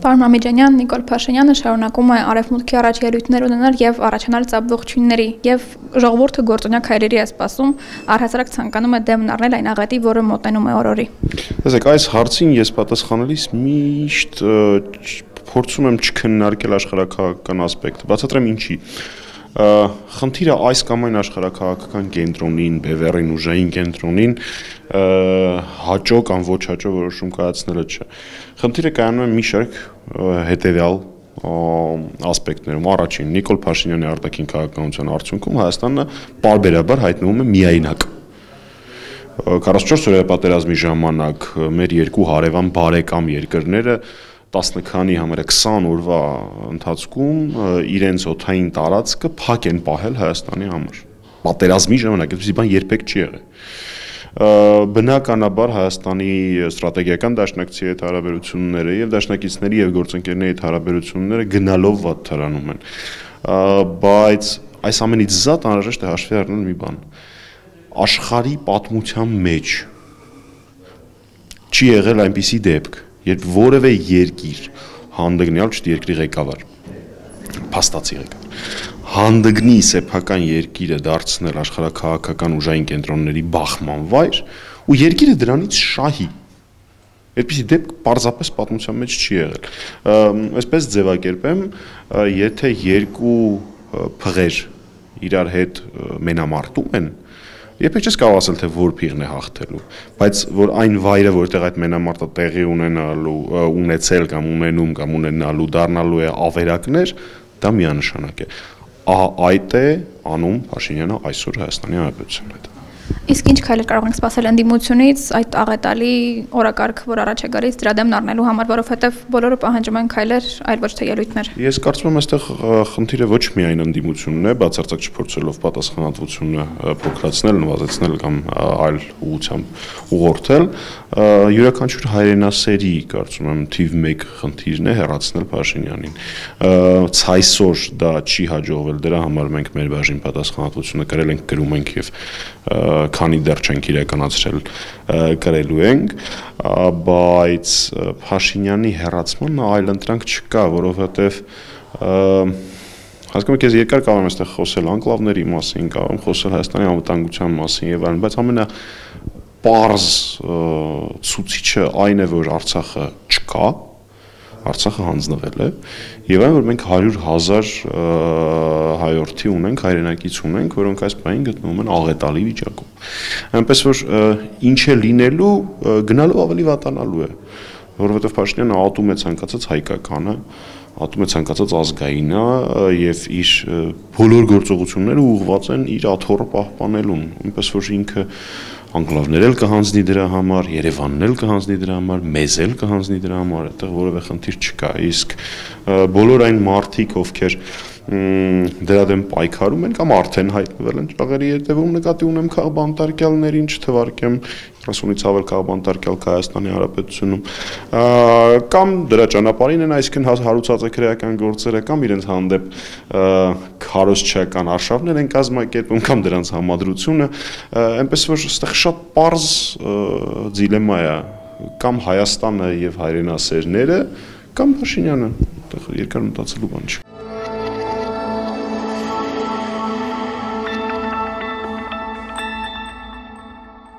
Պարոն Մամիջանյան, Նիկոլ Փաշինյանը շարունակում է արևմուտքի առաջ ելույթներ ունենալ եւ առաջանալ ծափողությունների եւ ժողովուրդը գործունյա քայլերի է սպասում, առհասարակ ցանկանում է դեմն առնել այն աղետի, որը մոտենում է օրորի։ Տեսեք, այս հարցին ես պատասխանելիս միշտ փորձում եմ չքննարկել աշխարհակաղակական ասպեկտը։ Բացատրեմ ինչի խնդիրը այս կամ այն աշխարհակաղակական կենտրոնին, բևեռին, ուժային կենտրոնին հաճո կամ ոչ հաճո որոշում կայացնելը չէ։ Խնդիրը կայանում է մի շարք հետևյալ ասպեկտներում։ Առաջին Նիկոլ Փաշինյանի արտաքին քաղաքականության արդյունքում Հայաստանը բարբերաբար հայտնվում է միայնակ 44 օրյա պատերազմի ժամանակ մեր երկու հարևան բարեկամ երկրները տասնքանի համարը 20 օրվա ընթացքում իրենց օթային տարածքը փակ են պահել Հայաստանի համար։ Պատերազմի ժամանակ այդպեսի բան երբեք չի եղել բնականաբար Հայաստանի ստրատեգիական դաշնակցի հետ հարաբերությունները եւ դաշնակիցների եւ գործընկերների հետ հարաբերությունները գնալով վատ թարանում են բայց այս ամենից զատ անհրաժեշտ է հաշվի առնել մի բան աշխարհի պատմության մեջ չի եղել այնպիսի դեպք երբ որևէ երկիր հանդգնյալ ճիշտ երկրի ղեկավար փաստացի ղեկավար հանդգնի սեփական երկիրը դարձնել աշխարհակաղակական ուժային կենտրոնների բախման վայր ու երկիրը դրանից շահի Այդպիսի դեպք պարզապես պատմության մեջ չի եղել։ Այսպես ձևակերպեմ, եթե երկու փղեր իրար հետ մենամարտում են, Երբեք չես կարող ասել թե որ փիղն է հաղթելու, բայց որ այն վայրը, որտեղ այդ մենամարտը տեղի ունենալու, ունեցել կամ ունենում կամ ունենալու դառնալու է ավերակներ, դա միանշանակ է։ Ահա այդ է անում Փաշինյանը այսօր Հայաստանի Հանրապետության հետ։ Իսկ ինչ քայլեր կարող ենք սպասել ընդդիմությունից այդ աղետալի օրակարգ, որ առաջ է գալիս դրա դեմն առնելու համար, որովհետև բոլորը պահանջում են քայլեր, այլ ոչ թե ելույթներ։ Ես կարծում եմ, այստեղ խնդիրը ոչ միայն ընդդիմությունն է, բացարձակ չփորձելով պատասխանատվությունը փոքրացնել, նվազեցնել կամ այլ ուղությամբ ուղղորդել, յուրաքանչյուր հայրենասերի, կարծում եմ, թիվ 1 խնդիրն է հեռացնել Փաշինյանին։ Ցայսօր դա չի հաջողվել, դրա համար մենք մեր բաժին պատասխանատվությունը կրել ենք, գրում ենք եւ քանի դեռ չենք իրականացրել կրելու ենք, բայց Փաշինյանի հերացման այլ ընտրանք չկա, որովհետև հասկանում եք, ես երկար կարող եմ այստեղ խոսել անկլավների մասին, կարող եմ խոսել Հայաստանի անվտանգության մասին եւ այլն, բայց ամենա պարզ ցուցիչը այն է, որ Արցախը չկա, Արցախը հանձնվել է եւ այն որ մենք 100.000 հայորդի ունենք, հայրենակից ունենք, որոնք այս պահին գտնվում են աղետալի վիճակում։ Այնպես որ ինչ է լինելու, գնալու ավելի վատանալու է, որովհետեւ Փաշինյանը ատում է ցանկացած հայկականը, ատում է ցանկացած ազգայինը եւ իր բոլոր գործողությունները ուղղված են իր աթոռը պահպանելուն, այնպես որ ինքը անկլավներ էլ կհանձնի դրա համար, Երևանն էլ կհանձնի դրա համար, մեզ էլ կհանձնի դրա համար, այդտեղ որևէ խնդիր չկա։ Իսկ բոլոր այն մարտիկ, ովքեր դրա դեմ պայքարում են կամ արդեն հայտնվել են ճաղերի հետևում նկատի ունեմ քաղբանտարկյալներին չթվարկեմ 30-ից ավել քաղբանտարկյալ Հայաստանի Հանրապետությունում կամ դրա ճանապարհին են այսքան հարուցած է քրեական գործերը կամ իրենց հանդեպ քարոզչական արշավներ են կազմակերպում կամ դրանց համադրությունը այնպես որ այստեղ շատ པարզ դիլեմա է կամ Հայաստանը եւ հայրենասերները կամ Փաշինյանը այդտեղ երկար մտածելու բան չի